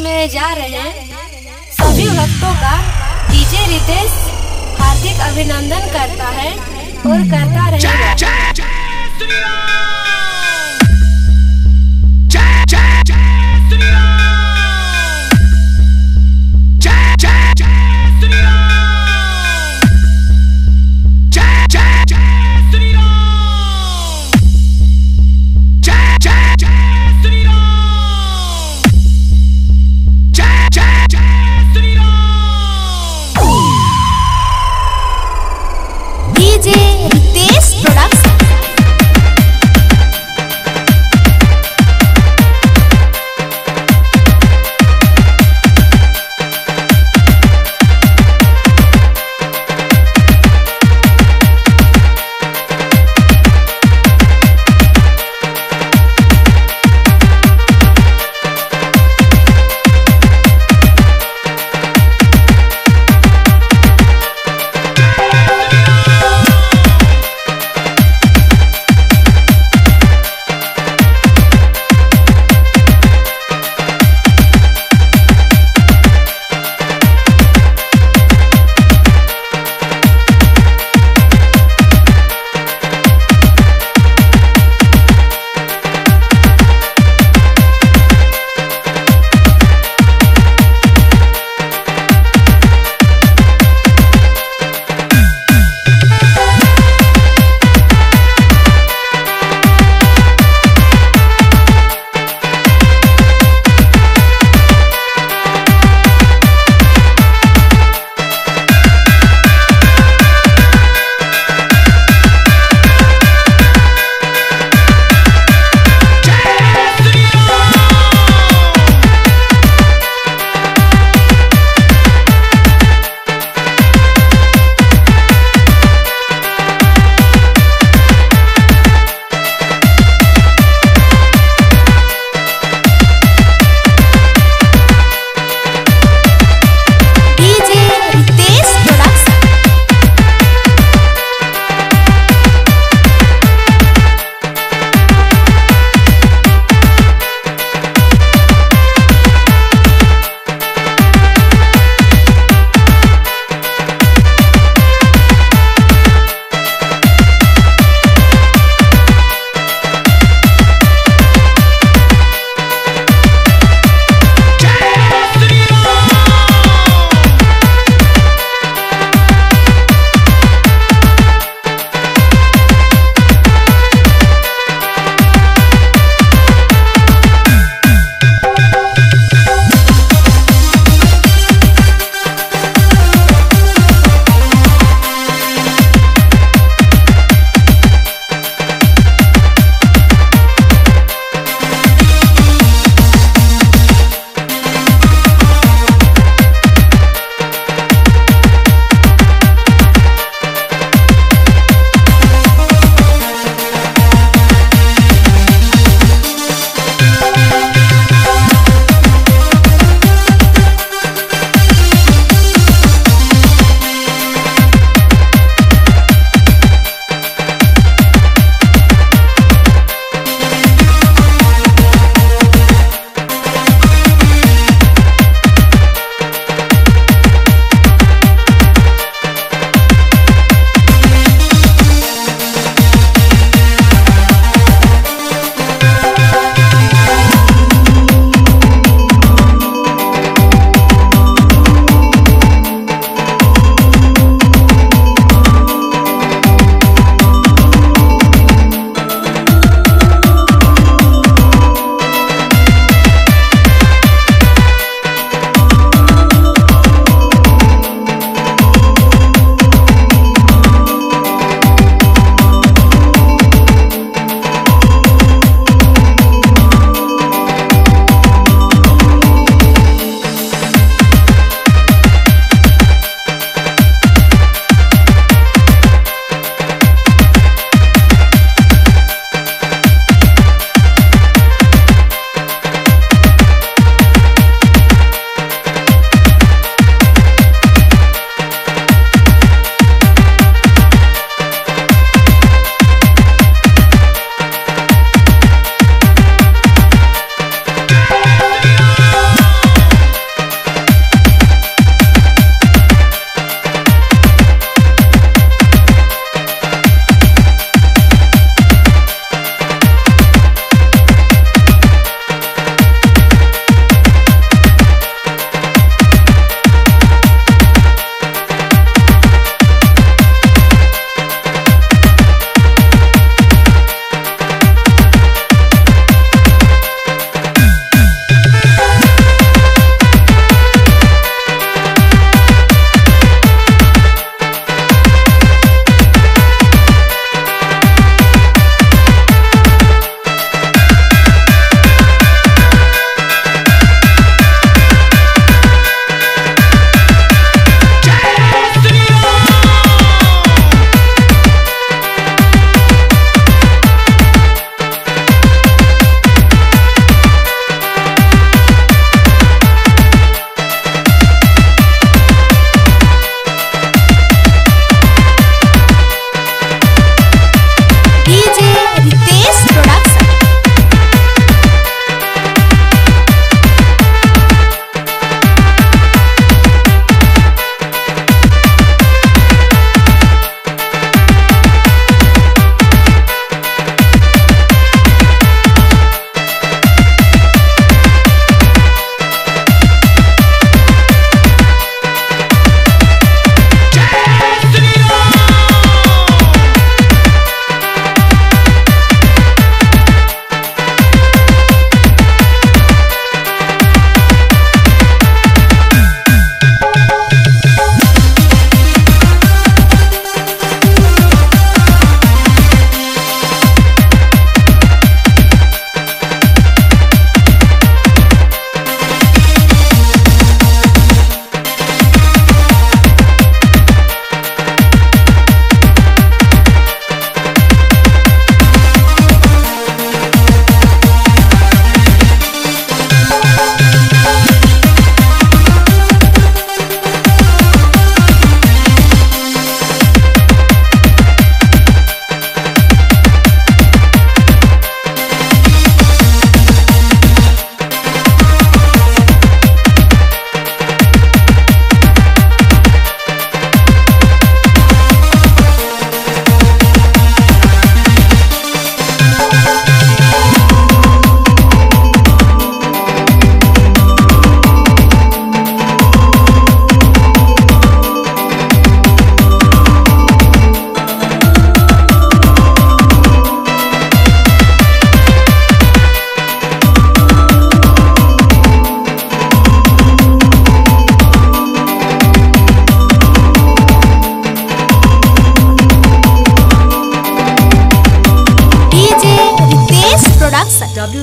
में जा रहे हैं। सभी भक्तों का डीजे रितेश हार्दिक अभिनंदन करता है और करता रहेगा।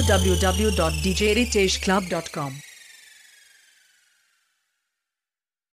www.djriteshclub.com